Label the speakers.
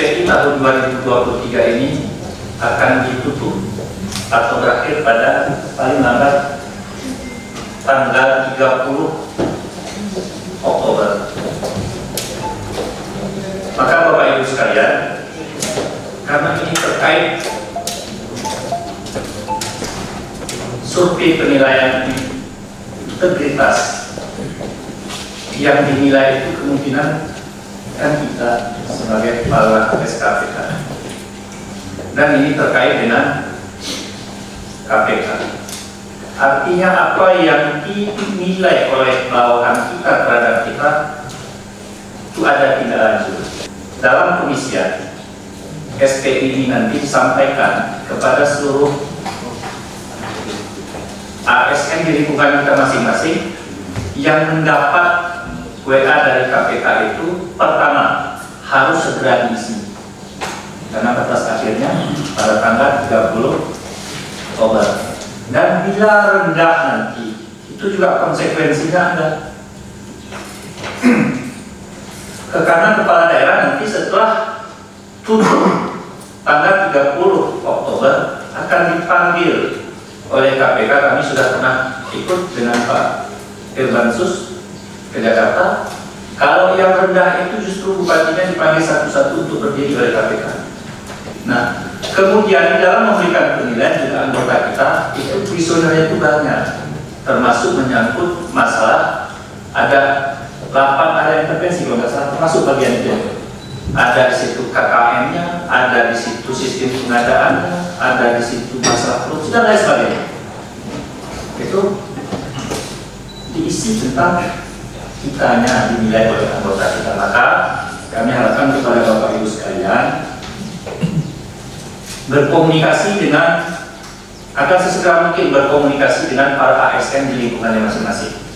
Speaker 1: SPI tahun 2023 ini akan ditutup atau berakhir pada paling lambat tanggal 30 Oktober. Maka Bapak Ibu sekalian, karena ini terkait survei penilaian integritas yang dinilai itu kemungkinan kan kita sebagai kepala SKPK dan ini terkait dengan KPK artinya apa yang dinilai oleh bawahan kita terhadap kita itu ada tindak lanjut. Dalam pengisian SPI ini nanti disampaikan kepada seluruh ASN di lingkungan kita masing-masing yang mendapat WA dari KPK itu pertama harus segera diisi. Karena batas akhirnya pada tanggal 30 Oktober. Dan bila rendah nanti itu juga konsekuensinya ada. Ke kanan kepala daerah nanti setelah tutup tanggal 30 Oktober akan dipanggil oleh KPK kami sudah pernah ikut dengan Pak Irbansus ke Jakarta kalau yang rendah itu justru bupatinya dipanggil satu-satu untuk berdiri oleh KPK nah kemudian di dalam memberikan penilaian juga anggota kita itu visionernya itu banyak termasuk menyangkut masalah ada 8 area intervensi kalau nggak salah termasuk bagian itu ada di situ KKM-nya, ada di situ sistem pengadaannya, ada di situ masalah produksi dan lain sebagainya. Itu diisi tentang kitanya dinilai oleh anggota kita. Maka kami harapkan kepada Bapak Ibu sekalian berkomunikasi dengan akan sesegera mungkin berkomunikasi dengan para ASN di lingkungannya masing-masing